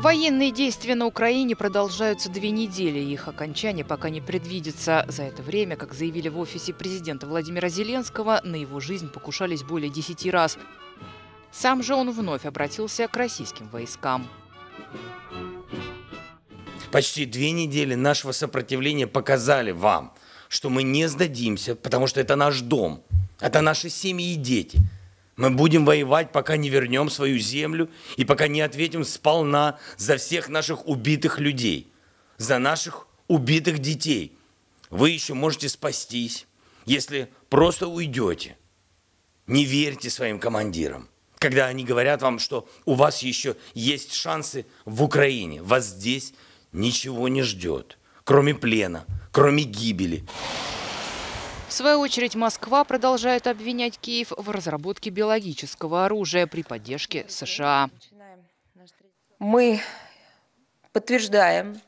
Военные действия на Украине продолжаются две недели. Их окончание пока не предвидится. За это время, как заявили в офисе президента Владимира Зеленского, на его жизнь покушались более десяти раз. Сам же он вновь обратился к российским войскам. Почти две недели нашего сопротивления показали вам, что мы не сдадимся, потому что это наш дом, это наши семьи и дети – мы будем воевать, пока не вернем свою землю и пока не ответим сполна за всех наших убитых людей, за наших убитых детей. Вы еще можете спастись, если просто уйдете. Не верьте своим командирам, когда они говорят вам, что у вас еще есть шансы в Украине. Вас здесь ничего не ждет, кроме плена, кроме гибели. В свою очередь Москва продолжает обвинять Киев в разработке биологического оружия при поддержке США. Мы подтверждаем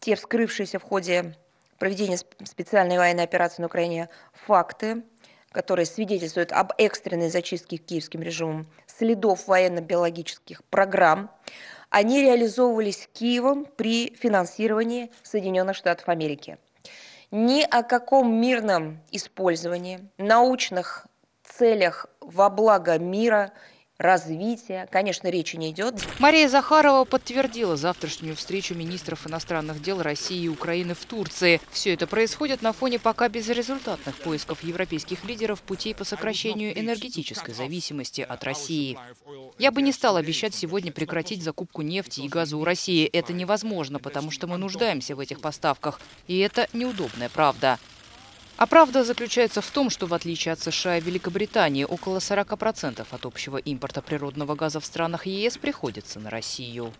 те вскрывшиеся в ходе проведения специальной военной операции на Украине факты, которые свидетельствуют об экстренной зачистке киевским режимом следов военно-биологических программ. Они реализовывались Киевом при финансировании Соединенных Штатов Америки – ни о каком мирном использовании, научных целях во благо мира развития, конечно, речи не идет. Мария Захарова подтвердила завтрашнюю встречу министров иностранных дел России и Украины в Турции. Все это происходит на фоне пока безрезультатных поисков европейских лидеров путей по сокращению энергетической зависимости от России. Я бы не стал обещать сегодня прекратить закупку нефти и газа у России. Это невозможно, потому что мы нуждаемся в этих поставках. И это неудобная правда. А правда заключается в том, что в отличие от США и Великобритании, около 40% от общего импорта природного газа в странах ЕС приходится на Россию.